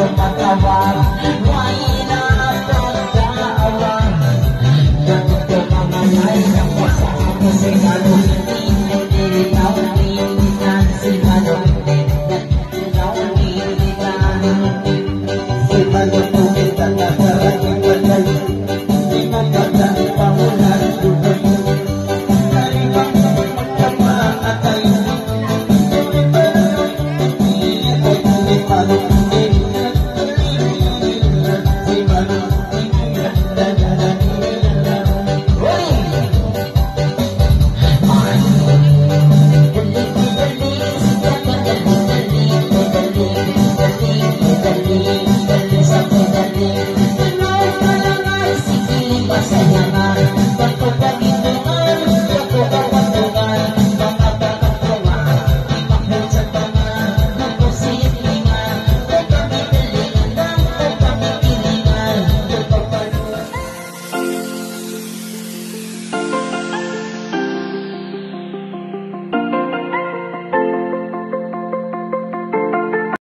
Tá vamos acabar.